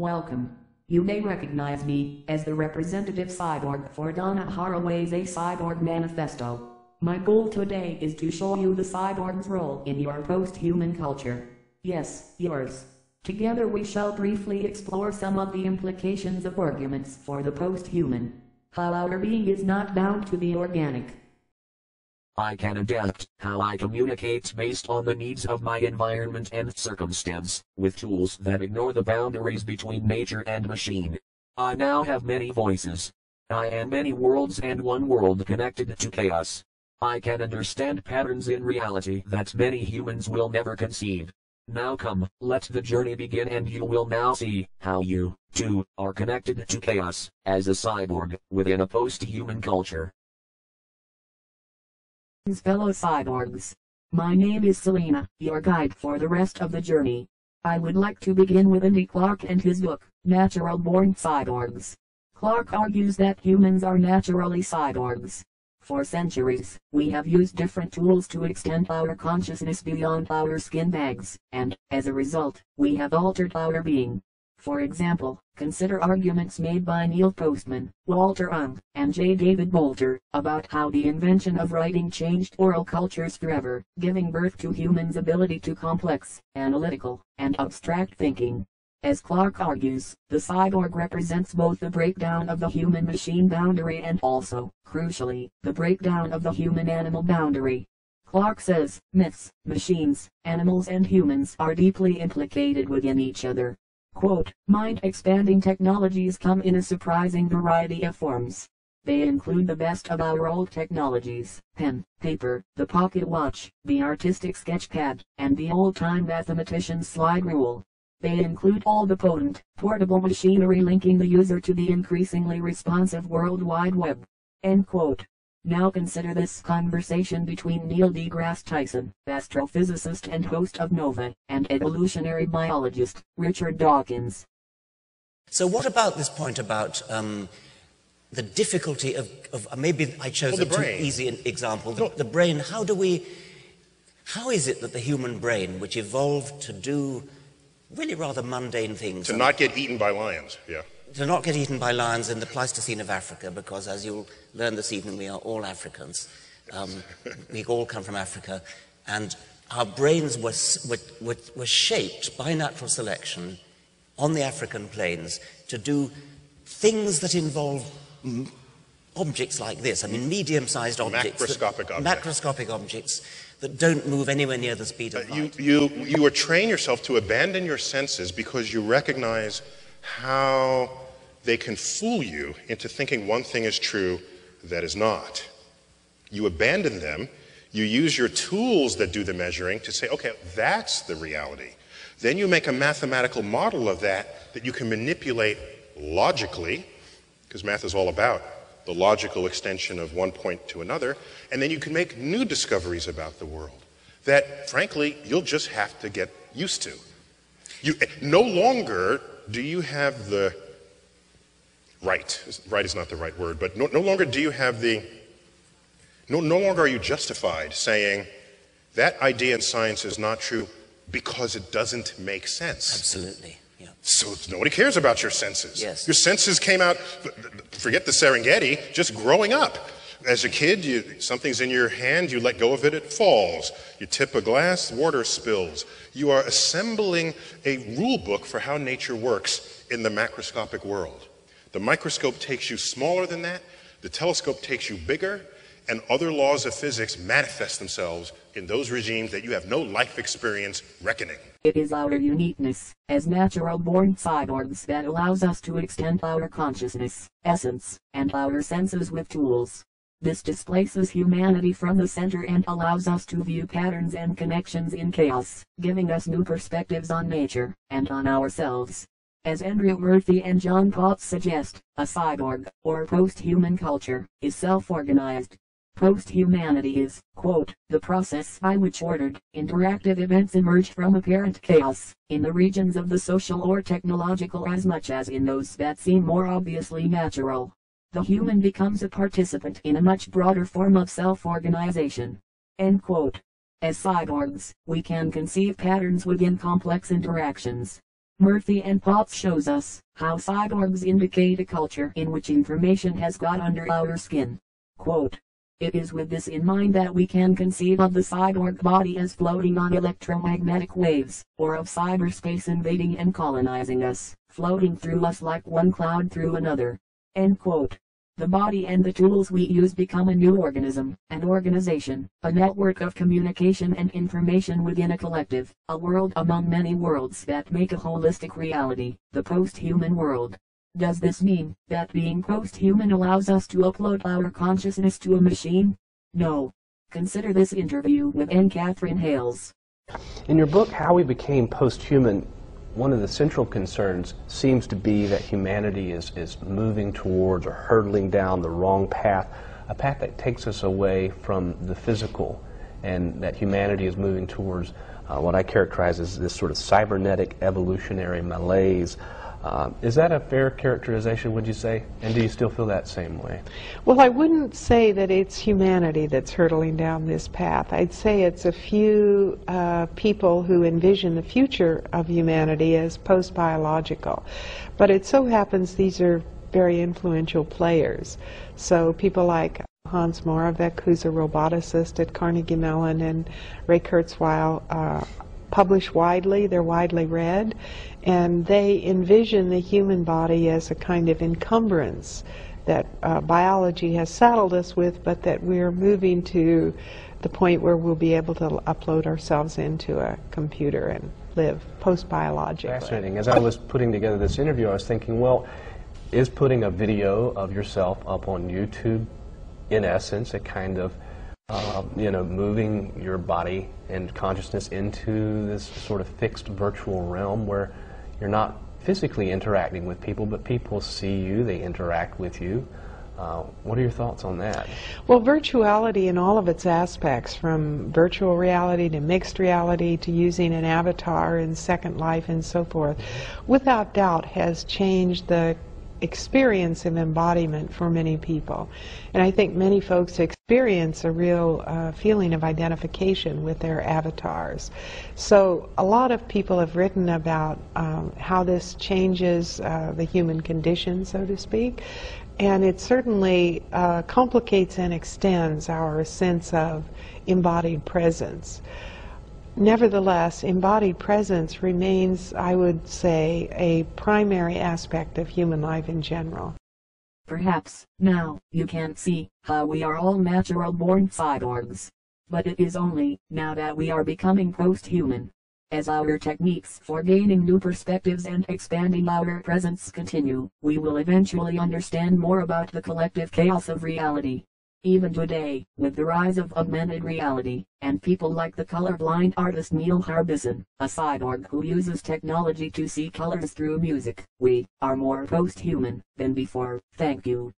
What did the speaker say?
Welcome. You may recognize me as the representative cyborg for Donna Haraway's A Cyborg Manifesto. My goal today is to show you the cyborg's role in your post-human culture. Yes, yours. Together we shall briefly explore some of the implications of arguments for the post-human. How our being is not bound to the organic. I can adapt how I communicate based on the needs of my environment and circumstance, with tools that ignore the boundaries between nature and machine. I now have many voices. I am many worlds and one world connected to chaos. I can understand patterns in reality that many humans will never conceive. Now come, let the journey begin and you will now see how you, too, are connected to chaos, as a cyborg, within a post-human culture. Fellow cyborgs. My name is Selena, your guide for the rest of the journey. I would like to begin with Andy Clark and his book, Natural Born Cyborgs. Clark argues that humans are naturally cyborgs. For centuries, we have used different tools to extend our consciousness beyond our skin bags, and, as a result, we have altered our being. For example, consider arguments made by Neil Postman, Walter Ong, and J. David Bolter, about how the invention of writing changed oral cultures forever, giving birth to humans' ability to complex, analytical, and abstract thinking. As Clark argues, the cyborg represents both the breakdown of the human-machine boundary and also, crucially, the breakdown of the human-animal boundary. Clark says, myths, machines, animals and humans are deeply implicated within each other. Quote, Mind-expanding technologies come in a surprising variety of forms. They include the best of our old technologies, pen, paper, the pocket watch, the artistic sketchpad, and the old-time mathematician's slide rule. They include all the potent, portable machinery linking the user to the increasingly responsive World Wide Web. End quote. Now consider this conversation between Neil deGrasse Tyson, astrophysicist and host of Nova, and evolutionary biologist, Richard Dawkins. So what about this point about um, the difficulty of, of uh, maybe I chose Well, a the too easy an example, the, No. the brain, how do we, how is it that the human brain, which evolved to do really rather mundane things, To and not get eaten by lions, yeah. To not get eaten by lions in the Pleistocene of Africa, because as you'll learn this evening, we are all Africans. Um, we all come from Africa, and our brains were, were, were, were shaped by natural selection on the African plains to do things that involve objects like this. I mean, medium-sized objects. that- Macroscopic objects. Macroscopic objects that don't move anywhere near the speed of Uh, You, light. you, you train yourself to abandon your senses because you recognize how they can fool you into thinking one thing is true that is not. You abandon them, you use your tools that do the measuring to say, okay, that's the reality. Then you make a mathematical model of that that you can manipulate logically, because math is all about the logical extension of one point to another, and then you can make new discoveries about the world that, frankly, you'll just have to get used to. You, eh, no longer do you have the right, right is not the right word, but no, no longer do you have the, no, no longer are you justified saying that idea in science is not true because it doesn't make sense. Absolutely. Yeah. So nobody cares about your senses. Yes. Your senses came out, forget the Serengeti, just growing up. As a kid, you, something's in your hand, you let go of it, it falls. You tip a glass, water spills. You are assembling a rule book for how nature works in the macroscopic world. The microscope takes you smaller than that, the telescope takes you bigger, and other laws of physics manifest themselves in those regimes that you have no life experience reckoning. It is our uniqueness, as natural born cyborgs that allows us to extend our consciousness, essence, and our senses with tools. This displaces humanity from the center and allows us to view patterns and connections in chaos, giving us new perspectives on nature, and on ourselves. As Andrew Murphie and John Potts suggest, a cyborg, or post-human culture, is self-organized, Post-humanity is, quote, the process by which ordered, interactive events emerge from apparent chaos, in the regions of the social or technological as much as in those that seem more obviously natural. The human becomes a participant in a much broader form of self-organization. End quote. As cyborgs, we can conceive patterns within complex interactions. Murphie and Potts shows us how cyborgs indicate a culture in which information has got under our skin. Quote, it is with this in mind that we can conceive of the cyborg body as floating on electromagnetic waves, or of cyberspace invading and colonizing us, floating through us like one cloud through another. End quote. The body and the tools we use become a new organism, an organization, a network of communication and information within a collective, a world among many worlds that make a holistic reality, the post-human world. Does this mean that being post-human allows us to upload our consciousness to a machine? No. Consider this interview with N. Katherine Hayles. In your book, How We Became Post-Human, one of the central concerns seems to be that humanity is, is moving towards or hurtling down the wrong path, a path that takes us away from the physical, and that humanity is moving towards uh, what I characterize as this sort of cybernetic evolutionary malaise um, is that a fair characterization, would you say? And do you still feel that same way? Well, I wouldn't say that it's humanity that's hurtling down this path. I'd say it's a few uh, people who envision the future of humanity as post biological. But it so happens these are very influential players. So people like Hans Moravec, who's a roboticist at Carnegie Mellon, and Ray Kurzweil uh, publish widely, they're widely read, and they envision the human body as a kind of encumbrance that uh, biology has saddled us with, but that we're moving to the point where we'll be able to upload ourselves into a computer and live post-biologically. Fascinating. As I was putting together this interview, I was thinking, well, is putting a video of yourself up on YouTube, in essence, a kind of um, you know, moving your body and consciousness into this sort of fixed virtual realm where you're not physically interacting with people, but people see you, they interact with you. Uh, what are your thoughts on that? Well, virtuality in all of its aspects, from virtual reality to mixed reality to using an avatar in Second Life and so forth, without doubt has changed the experience of embodiment for many people. And I think many folks experience a real uh, feeling of identification with their avatars. So a lot of people have written about um, how this changes uh, the human condition, so to speak. And it certainly uh, complicates and extends our sense of embodied presence. Nevertheless, embodied presence remains, I would say, a primary aspect of human life in general. Perhaps, now, you can see how we are all natural born cyborgs. But it is only now that we are becoming post-human. As our techniques for gaining new perspectives and expanding our presence continue, we will eventually understand more about the collective chaos of reality. Even today, with the rise of augmented reality, and people like the colorblind artist Neil Harbisson, a cyborg who uses technology to see colors through music, we are more post-human than before. Thank you.